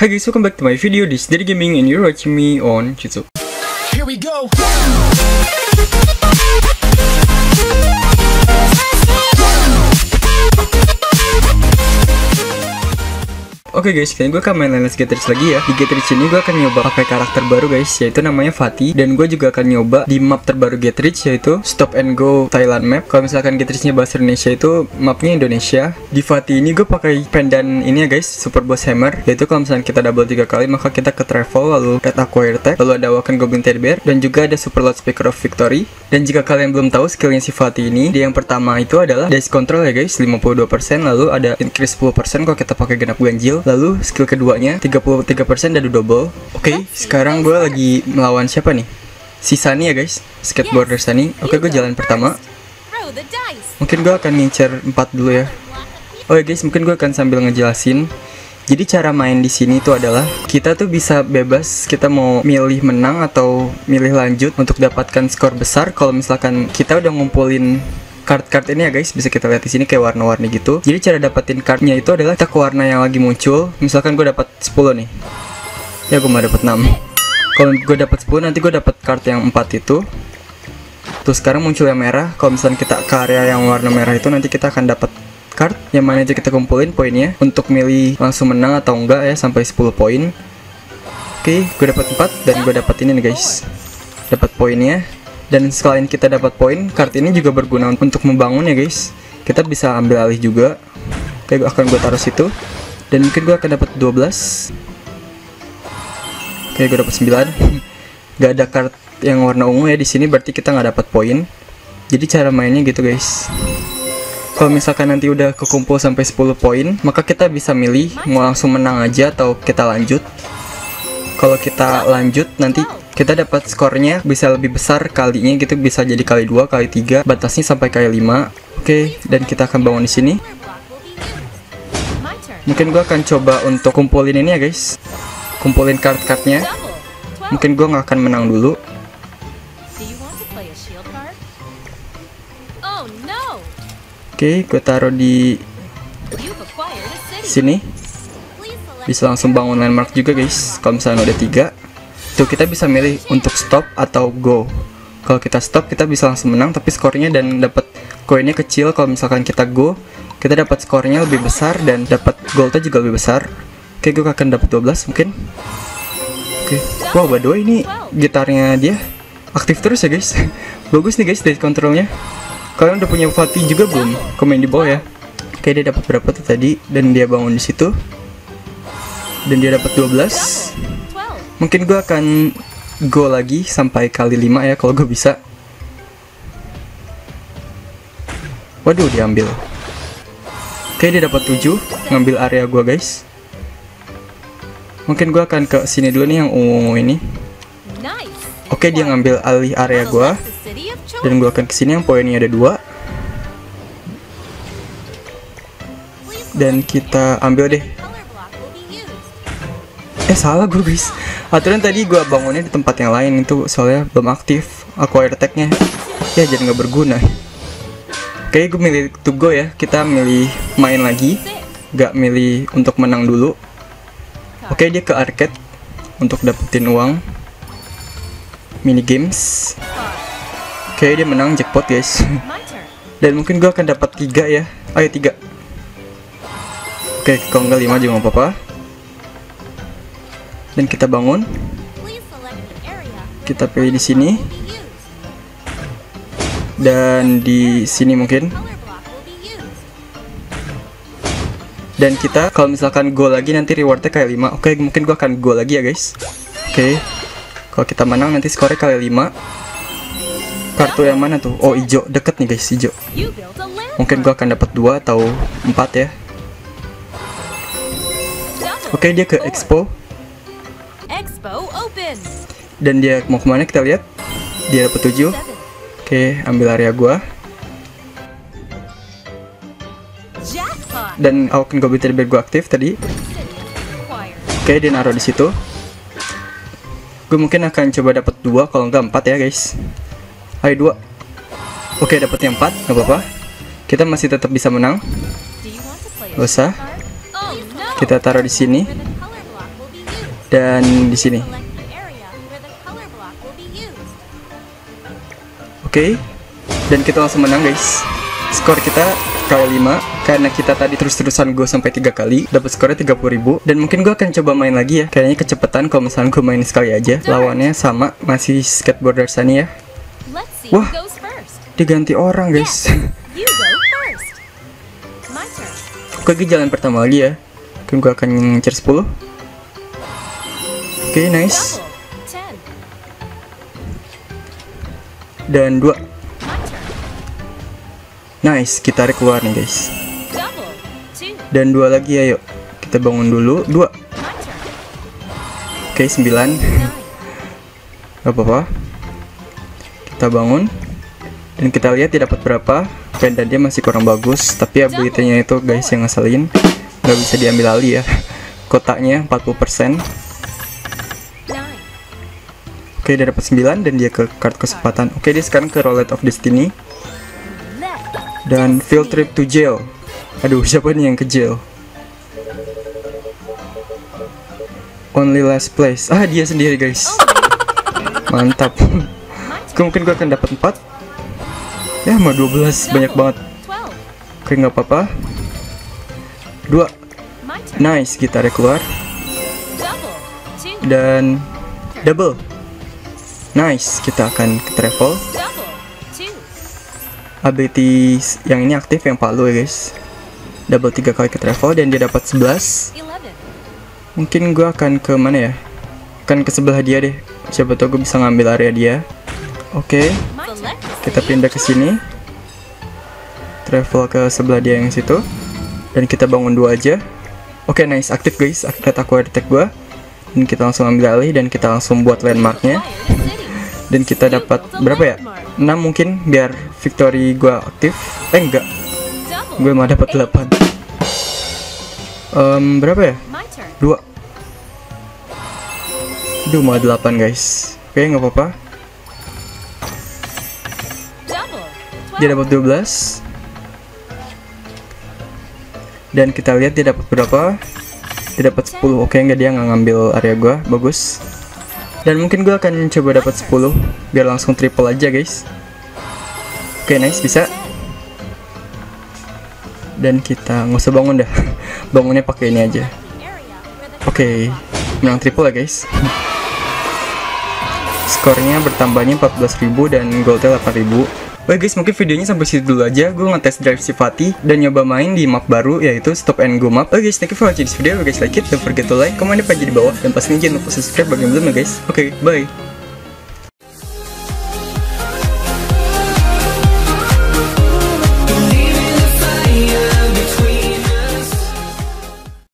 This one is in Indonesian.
Hi guys, welcome back to my video. This is Daddy Gaming and you're watching me on YouTube. Here we go. Oke guys, kali gue akan main Let's Get lagi ya. Di Get ini gue akan nyoba pakai karakter baru guys Yaitu namanya Fatih. Dan gue juga akan nyoba di map terbaru Get Yaitu Stop and Go Thailand Map. Kalau misalkan Get bahasa Indonesia itu Mapnya Indonesia. Di Fatih ini gue pakai pendan ini ya guys Super Boss Hammer. Yaitu kalau misalkan kita double tiga kali Maka kita ke travel Lalu Red Acquire Tag Lalu ada Awaken Goblin Teddy Bear Dan juga ada Super Loudspeaker of Victory. Dan jika kalian belum tahu skillnya si Fatih ini Dia yang pertama itu adalah Dice Control ya guys 52% Lalu ada Increase 10% kalau kita pakai genap ganjil Lalu skill keduanya 33% dadu double. Oke sekarang gue lagi melawan siapa nih? Si Sunny ya guys? Skateboarder Sunny. Oke gue jalan pertama. Mungkin gue akan ngincer 4 dulu ya. Oh ya guys mungkin gue akan sambil ngejelasin. Jadi cara main di sini itu adalah kita tuh bisa bebas kita mau milih menang atau milih lanjut untuk dapatkan skor besar. Kalau misalkan kita udah ngumpulin card-card ini ya guys bisa kita lihat di sini kayak warna-warni gitu. Jadi cara dapetin cardnya itu adalah kita ke warna yang lagi muncul. Misalkan gue dapat 10 nih. Ya gue mau dapat 6 kalau gue dapat 10 nanti gue dapat card yang 4 itu. Terus sekarang muncul yang merah. Kalau misalkan kita ke area yang warna merah itu nanti kita akan dapat card yang mana aja kita kumpulin poinnya. Untuk milih langsung menang atau enggak ya sampai 10 poin. Oke gue dapat 4 dan gue dapat ini nih guys. Dapat poinnya dan selain kita dapat poin card ini juga berguna untuk membangun ya guys. Kita bisa ambil alih juga. Oke gue akan gue taruh situ. Dan mungkin gue akan dapat 12 oke gue dapat 9 gak ada card yang warna ungu ya di sini berarti kita nggak dapat poin. Jadi cara mainnya gitu guys. Kalau misalkan nanti udah kekumpul sampai 10 poin maka kita bisa milih mau langsung menang aja atau kita lanjut. Kalau kita lanjut nanti kita dapat skornya bisa lebih besar kalinya gitu bisa jadi kali dua kali tiga batasnya sampai kali 5 oke dan kita akan bangun di sini. Mungkin gua akan coba untuk kumpulin ini ya guys. Kumpulin. Twelve. mungkin gua nggak akan menang dulu. Oke gue taruh di sini. Bisa langsung bangun landmark juga guys. Kalau misalnya udah tiga tuh kita bisa milih untuk stop atau go. Kalau kita stop kita bisa langsung menang tapi skornya dan dapat koinnya kecil. Kalau misalkan kita go kita dapat skornya lebih besar dan dapat goldnya juga lebih besar. Oke gue akan dapat 12 mungkin. Oke. Wow by ini gitarnya dia aktif terus ya guys. Bagus nih guys dari kontrolnya. Kalian udah punya Fatih juga belum? Komen di bawah ya. Oke dia dapat berapa tuh tadi? Dan dia bangun di situ. Dan dia dapat 12 twelve. Mungkin gue akan go lagi sampai kali 5 ya kalau gue bisa. Waduh diambil. Oke dia dapat 7 ngambil area gue guys. Mungkin gue akan ke sini dulu nih yang ungu ini. Oke dia ngambil alih area gue dan gue akan ke sini yang poinnya ada dua. Dan kita ambil deh Eh salah gue guys. Aturan tadi gue bangunnya di tempat yang lain itu soalnya belum aktif. Acquire tag-nya. Ya jadi nggak berguna. Oke gue milih to go ya. Kita milih main lagi. Gak milih untuk menang dulu. Oke dia ke arcade Untuk dapetin uang. Mini games. Oke dia menang jackpot guys. Dan mungkin gue akan dapat tiga ya. Ayo tiga. Oke kalau nggak lima juga nggak apa-apa Dan kita bangun. Kita pilih di sini. Dan di sini mungkin. Dan kita kalau misalkan go lagi nanti rewardnya kayak 5 oke mungkin gua akan go lagi ya guys. Oke. Kalau kita menang nanti skornya kali 5 kartu yang mana tuh? Oh hijau. Deket nih guys hijau. Mungkin gua akan dapat 2 atau 4 ya. Oke dia ke expo Expo open. dan dia mau ke mana kita lihat dia dapat 7 Seven. oke ambil area gua dan Awaken Goblin Teddy Bear gua aktif tadi. Oke, dia naruh di situ. Gue mungkin akan coba dapat dua, kalau enggak empat ya guys. Ayo dua. Oke, dapat yang empat, nggak apa-apa. Kita masih tetap bisa menang. Gak usah. Oh! Kita taruh di sini. Dan di sini. Oke. Dan kita langsung menang, guys. Skor kita kali 5 karena kita tadi terus-terusan gue sampai tiga kali dapat skornya 30.000 dan mungkin gue akan coba main lagi ya kayaknya kecepatan kalau misalnya gue main sekali aja lawannya sama masih skateboarder Sunny ya Wah. diganti orang guys. Oke, ke jalan pertama lagi ya. Mungkin gue akan ngincer 10. Oke, nice. Dan 2. My turn. Nice, kita tarik keluar nih, guys. Dan dua lagi ayo. Kita bangun dulu. 2. My turn. Oke, 9. Nine. Gak apa-apa. Kita bangun. Dan kita lihat dia dapat berapa. Penda dia masih kurang bagus, tapi ability-nya itu guys yang ngeselin. Gak bisa diambil alih ya. Kotaknya 40%. Oke, dia dapat 9 dan dia ke kartu kesempatan. Oke, dia sekarang ke Roulette of Destiny. Dan field trip to jail. Aduh, siapa nih yang ke jail? Only last place. Ah, dia sendiri, guys. Mantap. Mungkin gue akan dapat 4. Ya, sama 12 banyak banget. Oke, nggak apa-apa. 2. My turn. Nice, tarik keluar dan double. Nice, kita akan ke travel. Ability yang ini aktif yang palu ya, guys. Double 3 kali ke travel dan dia dapat 11. Eleven. Mungkin gue akan ke mana ya? Akan ke sebelah dia deh. Siapa tahu gue bisa ngambil area dia. Oke, turn. kita pindah ke sini. Travel ke sebelah dia yang situ. Dan kita bangun dua aja. Oke, nice, aktif guys. Aktifat aku attack gue. Dan kita langsung ambil alih dan kita langsung buat landmarknya. Dan kita dapat berapa ya? 6 mungkin biar victory gue aktif. Eh enggak, gue malah dapat 8. Em, berapa ya? My turn. dua Duh mau 8 guys Oke nggak apa-apa. Dia dapat 12 Dan kita lihat dia dapat berapa Dia dapat 10 Oke nggak dia nggak ngambil area gua Bagus Dan mungkin gua akan coba dapat 10 Biar langsung triple aja guys Oke nice bisa Dan kita nggak usah bangun dah Bangunnya pakai ini aja Oke, menang triple ya guys. Skornya bertambahnya 14.000 dan goldnya 8.000. Oke guys, mungkin videonya sampai situ dulu aja. Gue ngetes drive si Fatih dan nyoba main di map baru yaitu Stop and Go map. Oke guys, thank you for watching this video. You guys like it, don't forget to like, comment, dan di bawah. Dan pastinya jangan lupa subscribe bagi yang belum ya guys. Oke, bye.